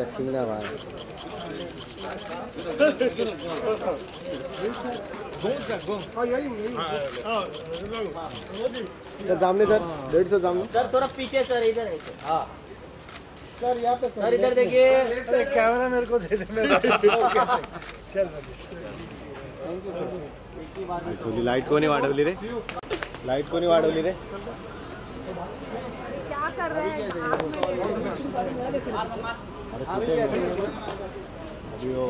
रखेंगे ना सर सामने सर। डेढ़ सौ सामने सर थोड़ा पीछे सर इधर है। सर। हाँ। सर यहाँ पे सर इधर देखिए। कैमरा मेरे को दे दे मैं चल सोली लाईट कोणी वाढवली रे? लाईट कोणी वाढवली रे। क्या कर रहे हैं? अभी वो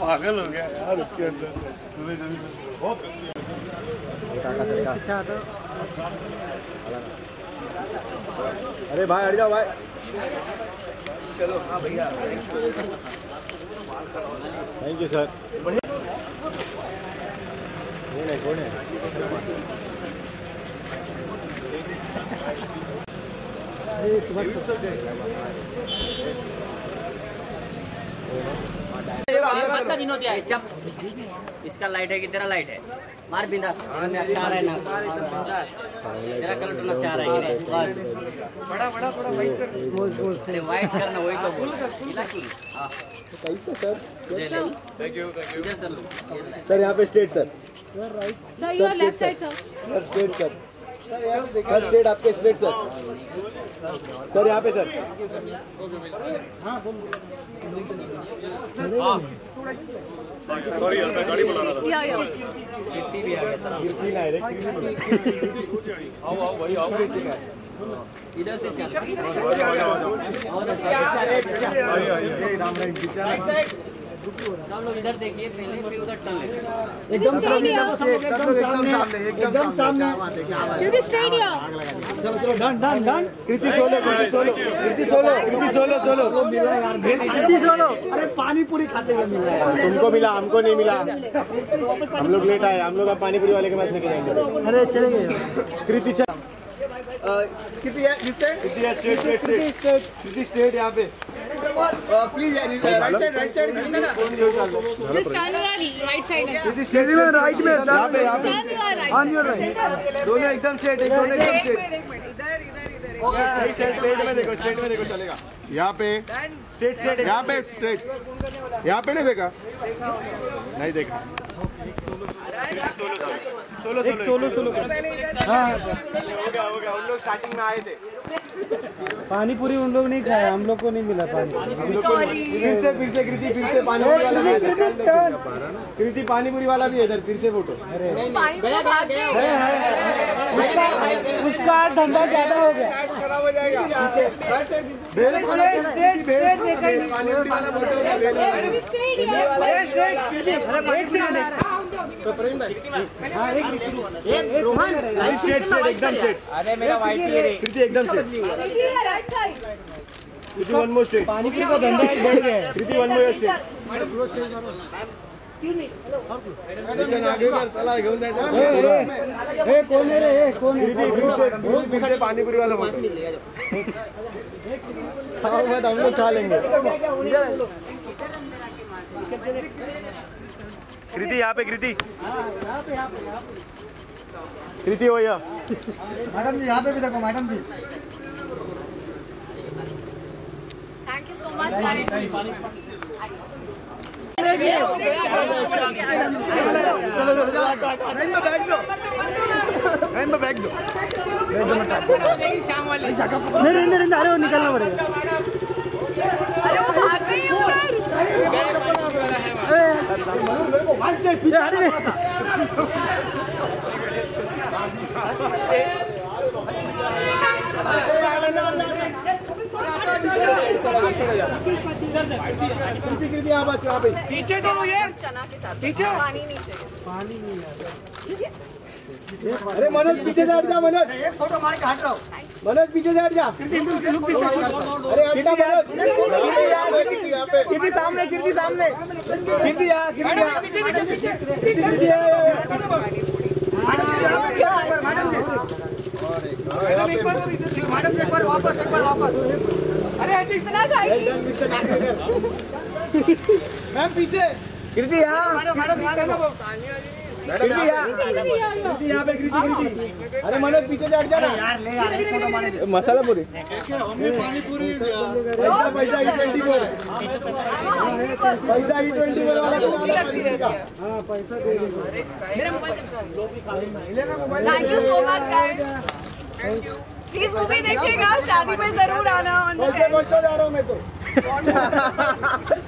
पागल हो गया यार उसके अंदर। काका सर का। अरे भाई हट जाओ भाई। चलो हाँ भैया। थैंक यू सर कौन है कौन विनोद है जब इसका लाइट है कि तेरा लाइट है मार बिंदा अच्छा आ रहा है ना तेरा कलर टोन अच्छा आ रहा है बस बड़ा बड़ा थोड़ा वाइट कर अरे वाइट करना वही तो बोल हाँ sir thank you thank you sir. Sir यहाँ पे straight sir sir your left side sir sir straight sir sir straight आपके स्टेट सर सर यहाँ पे सर या या गिट्टी भी आ गया सर इधर से चल बहुत अच्छा सब लोग इधर देखिए पहले फिर उधर टर्न लेते एकदम सामने एकदम सामने एकदम सामने क्योंकि स्ट्रेट या Kriti solo Kriti solo Kriti solo Kriti solo solo मिला यार कृति सोलो। अरे पानी पूरी खाते हुए मिल रहा है तुमको मिला हमको नहीं मिला। हम लोग लेट आए हम लोग अब पानी पूरी वाले के पास लेके जाएँगे। अरे चले। गए कृति चल Kriti Kriti straight straight straight. Kriti straight यहाँ पे। Please right side right side just turn your right side है में राइट में यहाँ पे यहाँ पे। Turn your right on your right दोनों एकदम स्ट्रेट दोनों एकदम स्ट्रेट ओके स्ट्रेट स्ट्रेट में देखो स्ट्रेट में देखो चलेगा। यहाँ पे स्ट्रेट स्ट्रेट यहाँ पे स्ट्रेट यहाँ पे नहीं देखा? नहीं देखा। सोलो सोलो सोलो सोलो हाँ लोग स्टार्टिंग में आए थे पानी पूरी उन लोग नहीं खाया हम लोग को नहीं मिला पानी फिर से फिर से कृति फिर से पानी पूरी वाला कृति पानी पूरी वाला भी है इधर फिर से फ़ोटो उसका धंधा ज़्यादा हो गया पानी फ़ोटो है बेल स्ट्रेट या एक सेकंड स्ट्रेट स्ट्रेट एकदम स्ट्रेट अरे मेरा वाइट ही है कृति एकदम straight right side Kriti one more straight pani puri का धंधा बढ़ गया है कृति वन मोर स्ट्रेट आगे कर चला घेऊन जायचं ए रे ए कौन है कृति फिर से फिर फिर से पानी पूरी वाला हाँ हम लोग खा लेंगे कृति यहाँ पे कृति। कृति हो या। मैडम जी यहाँ पे भी देखो madam ji. Thank you so much नहीं रहने रहने अरे वो निकलना पड़ेगा। अरे वो भाग गई है पीछे बस यहाँ पे चना के साथ पीछे। पानी नहीं चाहिए। अरे मनोज पीछे से हट जा मनोज। एक फ़ोटो मार के हट रहा। मनोज पीछे से हट जा। अरे हट जा मनोज। कृति सामने कृति सामने। कृति यहाँ कृति यहाँ कृति यहाँ इतना मैम पीछे कीर्ति यहाँ कीर्ति यहाँ कीर्ति यहाँ पे कीर्ति कीर्ति अरे मनोज पीछे। से हट जा ना यार ले यार एक फ़ोटो मारे मसाला पूरी। हमने पानी पूरी पैसा पैसा ई ट्वेंटी फोर पैसा ई ट्वेंटी फोर वाला तो वाला कीर्ति का हाँ पैसा दे thank you so much guys please movie देखिएगा। शादी में ज़रूर आना ऑन द जा रहा हूँ मैं तो।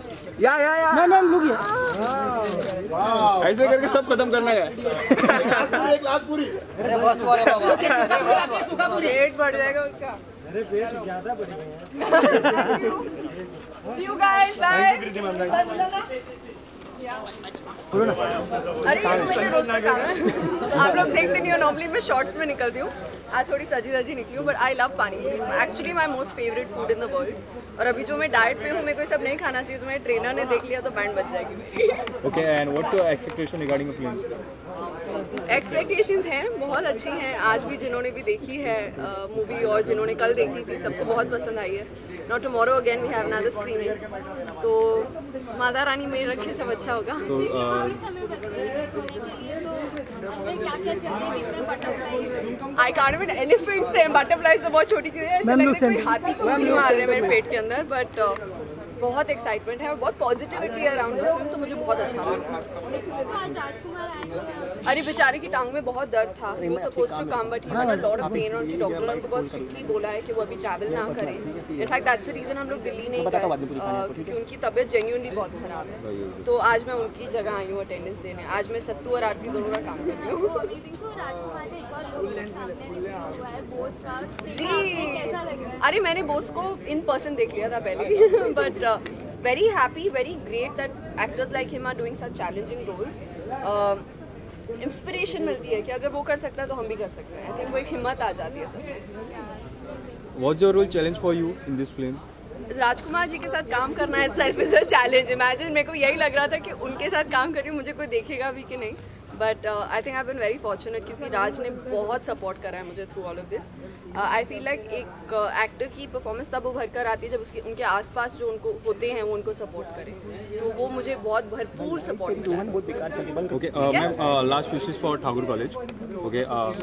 या या या। मैम मैम रुकिए ऐसे करके सब खत्म करना है। क्लास पूरी अरे बस। वाले बाबा पेट बढ़ जाएगा उसका। अरे पेट ज़्यादा बढ़ गया। See you guys, bye. अरे ये तो मेरे रोज का काम है। आप लोग देखते नहीं हो नॉर्मली मैं शॉर्ट्स में निकलती हूँ। आज थोड़ी सजी सजी निकली हूँ but I love pani puri actually my most favourite food in the world और अभी जो मैं डाइट पे हूँ मेरे को सब नहीं खाना चाहिए तो मेरे ट्रेनर ने देख लिया तो बैंड बच जाएगी मेरी। Okay, and what's your expectation regarding the expectations हैं बहुत अच्छी हैं। आज भी जिन्होंने भी देखी है मूवी और जिन्होंने कल देखी थी सबको बहुत पसंद आई है। Not tomorrow again we have another screening तो माता रानी मेरे रखे सब अच्छा होगा। So, uh, I card even elephants हैं बटरफ्लाइज तो बहुत छोटी चीज़ है ऐसा लग रहा है कोई हाथी को नहीं मार रहे हैं मेरे पेट के अंदर बट बहुत एक्साइटमेंट है और बहुत पॉजिटिविटी है अराउंड द फ़िल्म तो मुझे बहुत अच्छा लगा। अरे बेचारे की टांग में बहुत दर्द था। वो suppose to come but he in lot of pain और उनकी डॉक्टर ने उनको बहुत स्ट्रिक्टली बोला है कि वो अभी ट्रैवल ना करें। इनफैक्ट दैट्स द रीजन हम लोग दिल्ली नहीं गए क्योंकि उनकी तबीयत जेन्यूनली बहुत खराब है। तो आज मैं उनकी जगह आई हूँ अटेंडेंस देने। आज मैं सत्तू और आरती दोनों का काम कर रही हूँ। जी अरे मैंने बोस को इन पर्सन देख लिया था पहले। But very happy very great that actors like him are doing such challenging roles inspiration मिलती है कि अगर वो कर सकता है तो हम भी कर सकते हैं। आई थिंक वो एक हिम्मत आ जाती है सब। Was your role challenge for you in this film Rajkumar ji के साथ काम करना self is a challenge imagine मेरे को यही लग रहा था कि उनके साथ काम कर रही हूँ मुझे कोई देखेगा भी कि नहीं। But I think I been very fortunate क्योंकि राज ने बहुत सपोर्ट करा है मुझे through all of this I feel like एक एक्टर uh, की परफॉर्मेंस तब उभर कर आती है जब उसके उनके आसपास जो उनको होते हैं वो उनको सपोर्ट करें तो वो मुझे बहुत भरपूर सपोर्ट मिला है। Okay, uh, ma'am, uh, last wishes for Thakur College. Okay, uh,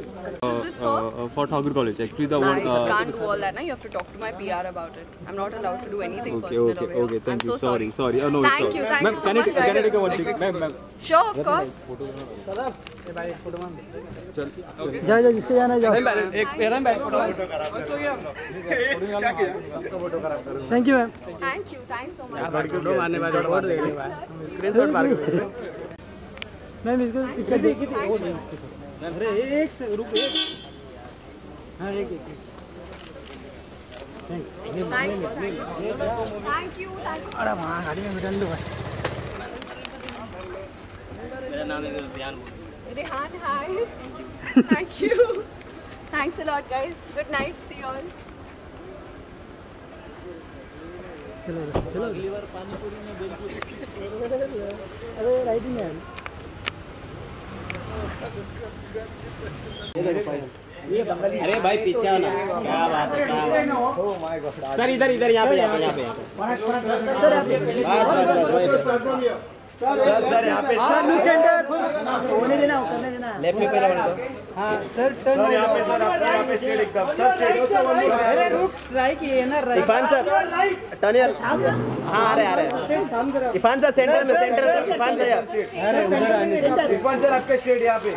uh, this for? uh, uh, for Thakur College. Actually, the I one. Uh, can't do all that. Now you have to talk to my PR about it. I'm not allowed to do anything Okay, personal okay, over okay. here. Thank I'm you. so sorry, sorry. sorry. Oh, जाओ जाओ जिसके जाना है, जाओ thank you ma'am. Ma'am इसको picture देखी थी. अरे एक से रुक एक हाँ एक एक. Thank you. Thank you. अरे वहाँ गाड़ी में बैठा लो भाई मेरा नाम है Rehan, hi. Thank you. Thanks a lot, guys. Good night. See you all. चलो चलो अरे राइटिंग है अरे भाई पीछे आओ ना क्या बात है क्या बात है सर इधर इधर यहाँ पे यहाँ पे यहाँ पे बस बस बस सर सर यहाँ पे सर लुक सेंटर होने देना करने देना। लेफ़्ट में पहले बोल हाँ सर टर्न यहाँ पे सर यहाँ पे स्टेट एकदम। सर अरे रुक ट्राई किए ना राइट इरफान सर टर्नियर हाँ आ रहे आ रहे। इरफान सर सेंटर में सेंटर इरफान सर यार। इरफान सर आपके स्टेट यहाँ पे।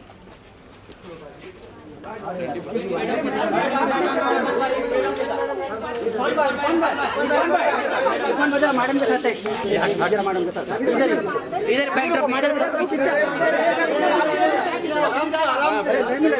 मैडम के साथ मैडम के साथ इधर इधर बैक ड्रॉप मैडम सर टांग ले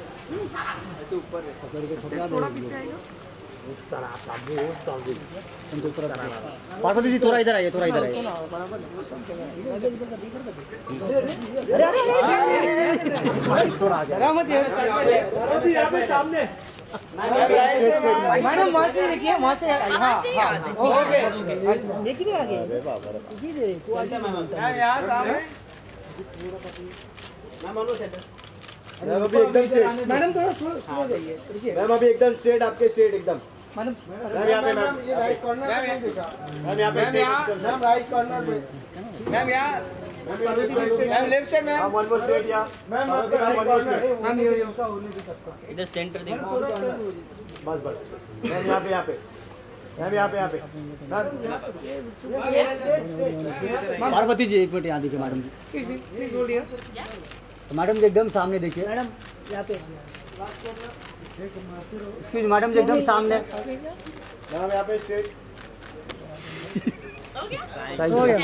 पार्वती जी, थोड़ा इधर आइए, थोड़ा इधर आइए। मैडम वहाँ से देखिए वहाँ से देखिए आगे मैम अभी एकदम स्ट्रेट मैडम थोड़ा स्लो स्लो जाइए मैम अभी एकदम स्ट्रेट आपके स्ट्रेट एकदम। मैडम मैम यहाँ पे मैम राइट कॉर्नर मैम यहाँ पे स्ट्रेट मैम राइट कॉर्नर पे। मैम यहाँ ma'am left side ma'am one more straight या ma'am. One more straight ma'am ये ये इधर सेंटर देखो। बस बस। मैम यहाँ पे यहाँ पे। मैम यहाँ पे यहाँ पे। मैम। पार्वती जी एक मिनट यहाँ देखिए madam ji. Please hold here madam ji एकदम सामने देखिए। मैडम यहाँ पे। एक्सक्यूज मैडम जी एकदम सामने। यहाँ पे स्ट्रेट हो गया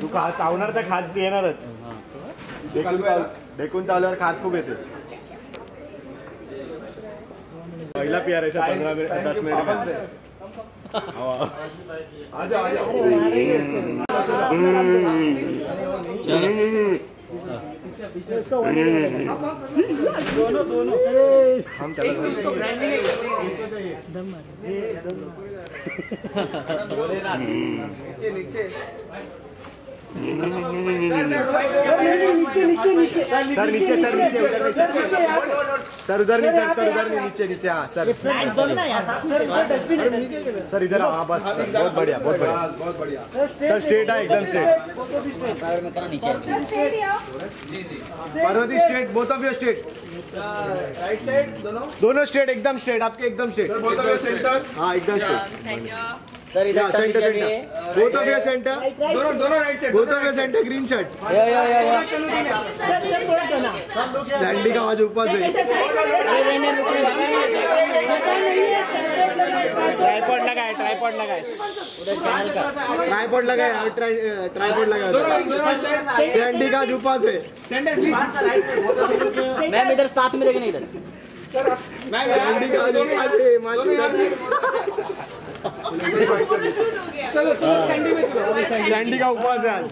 तू खा चावणार तर खास ती येणारच देखून चाव देखून चावल्यावर खास खूप येते. पहिला पियारायचा पंधरा मिनिट दस मिनिट सर नीचे सर नीचे उधर नीचे सर उधर नहीं सर सर उधर नहीं नीचे नीचे हाँ सर। सर इधर आओ हाँ बस बहुत बढ़िया बहुत बढ़िया बहुत बढ़िया। सर स्ट्रेट है एकदम स्ट्रेट में करा नीचे Parvati straight both of your straight right side दोनों दोनों स्ट्रेट एकदम स्ट्रेट आपके एकदम स्ट्रेट सेंटर हाँ एकदम स्ट्रेट सर इधर centre centre both of your centre दोनों दोनों right side both of your centre green shirt yo yo yo yo Sandy का आवाज़ ऊपर से ट्राइपॉड लगाए ट्राइपॉड लगाए ट्राइपॉड लगाए ट्राइपॉड लगाए सैंडी का ऊपर से मैम इधर साथ में देखना इधर सैंडी का ऊपर से चलो चलो सैंडी में चलो। सैंडी का ऊपर से आज।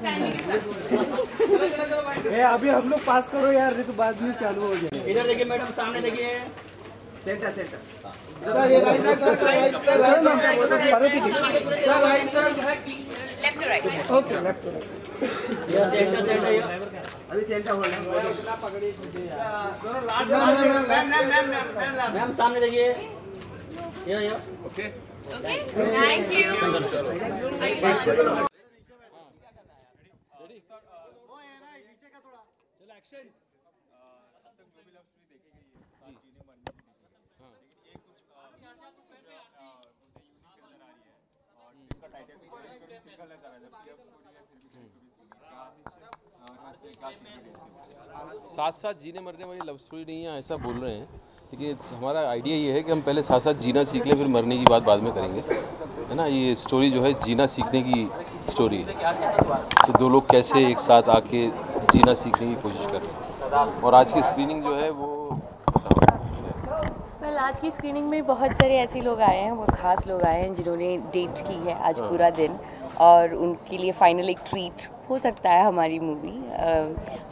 ए, अभी हम लोग पास करो यार नहीं तो बाद में चालू हो जाए इधर देखिए मैडम सामने देखिए। ये सेंटर सेंटर ये। मैम सामने देखिए। Yo yo. Okay thank you साथ साथ जीने मरने वाली लव स्टोरी नहीं है, ऐसा बोल रहे हैं। लेकिन हमारा आइडिया ये है कि हम पहले साथ साथ जीना सीख लें फिर मरने की बात बाद में करेंगे। है ना? ये स्टोरी जो है जीना सीखने की स्टोरी है। तो दो लोग कैसे एक साथ आके जीना सीखने की कोशिश कर रहे हैं? और आज की स्क्रीनिंग जो है वो वेल आज की स्क्रीनिंग में बहुत सारे ऐसे लोग आए हैं बहुत खास लोग आए हैं जिन्होंने डेट की है आज पूरा दिन। और उनके लिए फाइनल एक ट्रीट हो सकता है हमारी मूवी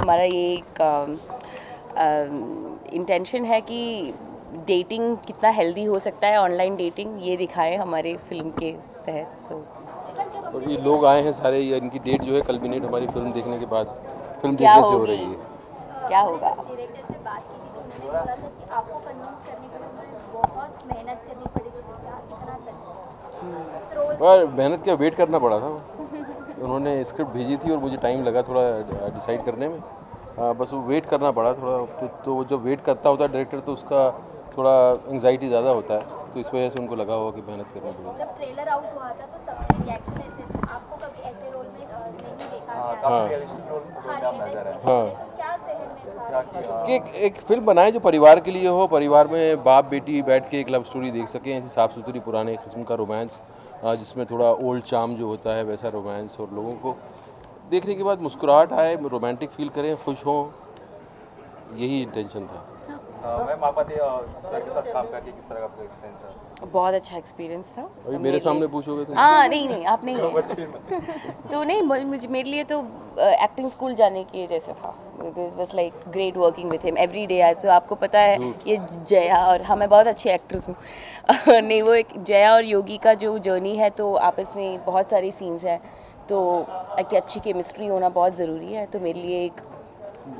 हमारा ये एक इंटेंशन है कि डेटिंग कितना हेल्दी हो सकता है ऑनलाइन डेटिंग ये दिखाएँ हमारे फ़िल्म के तहत सो और ये लोग आए हैं सारे ये इनकी डेट जो है कल्बिनेट हमारी फ़िल्म देखने के बाद फ़िल्म क्या देखने से हो रही है। क्या होगा? और मेहनत क्या वेट करना पड़ा था उन्होंने स्क्रिप्ट भेजी थी और मुझे टाइम लगा थोड़ा डिसाइड करने में। आ, बस वो वेट करना पड़ा थोड़ा तो, तो वो जब वेट करता होता है डायरेक्टर तो उसका थोड़ा एंगजाइटी ज़्यादा होता है। तो इस वजह से उनको लगा होगा कि मेहनत करनी पड़ी जब ट्रेलर आउट हुआ था तो सबके रिएक्शन ऐसे आपको कभी ऐसे रोल में नहीं देखा गया? हाँ। हाँ हाँ। है, तो क्या जहन में था? कि एक, एक फ़िल्म बनाए जो परिवार के लिए हो परिवार में बाप बेटी बैठ के एक लव स्टोरी देख सकें ऐसी साफ़ सुथरी पुराने किस्म का रोमांस जिसमें थोड़ा ओल्ड चाम जो होता है वैसा रोमांस और लोगों को देखने के बाद मुस्कुराहट आए रोमांटिक फील करें खुश हों यही इंटेंशन था। मैम आप आते सर के साथ काम करके किस तरह का आपका एक्सपीरियंस था? बहुत अच्छा एक्सपीरियंस था। अभी मेरे सामने पूछोगे तो? हाँ नहीं नहीं आप नहीं तो नहीं मुझे मुझे- मेरे लिए तो एक्टिंग स्कूल जाने के जैसा था। बस like great working with him every day आज तो आपको पता है ये जया और हाँ मैं बहुत अच्छी एक्ट्रेस हूँ। नहीं वो एक जया और योगी का जो जर्नी है तो आपस में बहुत सारी सीन्स हैं। तो एक अच्छी केमिस्ट्री होना बहुत ज़रूरी है तो मेरे लिए एक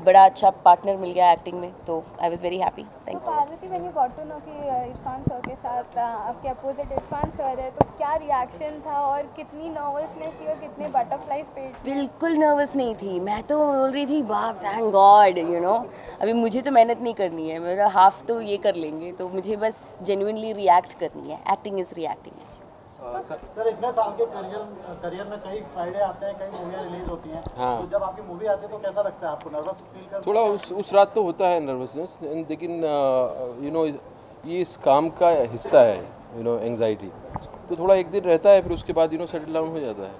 बड़ा अच्छा पार्टनर मिल गया एक्टिंग में तो I was very happy thanks Parvati when you got to know कि uh, इरफान सर के साथ uh, आपके अपोजिट इरफान सर है तो क्या रिएक्शन था और कितनी नर्वसनेस थी और कितने बटरफ्लाइज पेट बिल्कुल नर्वस नहीं थी। मैं तो बोल रही थी बाप थैंक गॉड यू नो अभी मुझे तो मेहनत नहीं करनी है मेरा हाफ़ तो ये कर लेंगे तो मुझे बस जेन्युइनली रिएक्ट करनी है। एक्टिंग इज़ रिएक्टिंग सर इतने साल के करियर करियर में कई फ्राइडे आते हैं कई मूवियाँ रिलीज़ होती हैं। हाँ। तो जब आपकी मूवी आती है तो कैसा लगता है आपको? नर्वस फील कर थोड़ा उस उस रात तो होता है नर्वसनेस लेकिन यू नो ये इस काम का हिस्सा है यू नो एंगजाइटी तो थोड़ा एक दिन रहता है फिर उसके बाद यू नो सेटल डाउन हो जाता है।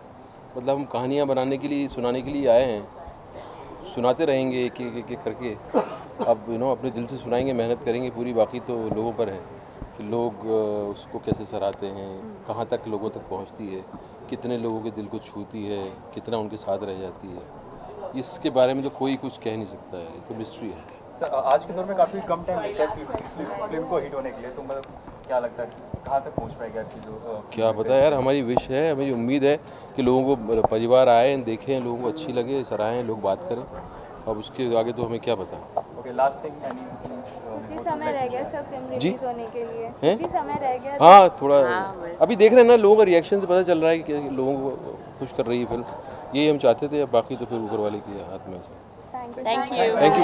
मतलब हम कहानियाँ बनाने के लिए सुनाने के लिए आए हैं। सुनाते रहेंगे एक एक एक एक करके। अब यू नो अपने दिल से सुनाएँगे मेहनत करेंगे पूरी बाकी तो लोगों पर है। कि लोग उसको कैसे सराहते हैं कहाँ तक लोगों तक पहुँचती है कितने लोगों के दिल को छूती है कितना उनके साथ रह जाती है इसके बारे में तो कोई कुछ कह नहीं सकता है तो मिस्ट्री है। सर आज के दौर में काफ़ी कम टाइम लगता है फ़िल्म को हिट होने के लिए तो मतलब क्या लगता है कहाँ तक पहुँच पाएगी आपकी जो क्या पता यार हमारी विश है हमारी उम्मीद है कि लोगों को परिवार आए देखें लोगों को अच्छी लगे सराहें लोग बात करें अब उसके आगे तो हमें क्या पता। ओके लास्ट थिंग कुछ ही समय रह गया सब फ़िल्म जी? रिलीज़ होने के लिए। हैं? कुछ ही समय रह गया हाँ थोड़ा अभी देख रहे हैं ना लोगों का रिएक्शन से पता चल रहा है कि लोगों को खुश कर रही है फ़िल्म यही हम चाहते थे बाकी तो फिर ऊपर वाले के हाथ में थैंक यू थैंक यू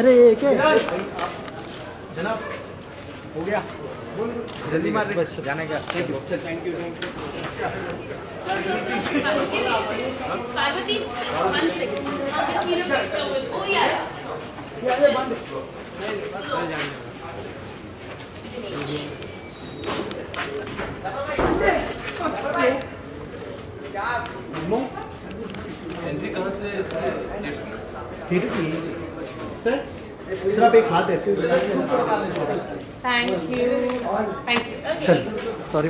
अरे ये क्या? जनाब हो गया। जल्दी मार बस जाने का। Thank you thank you Parvati one second. हम just need a picture with- Oh, yeah. Entry कहाँ से सर सर आप एक हाथ ऐसे Thank you. Thank you. Okay. Sorry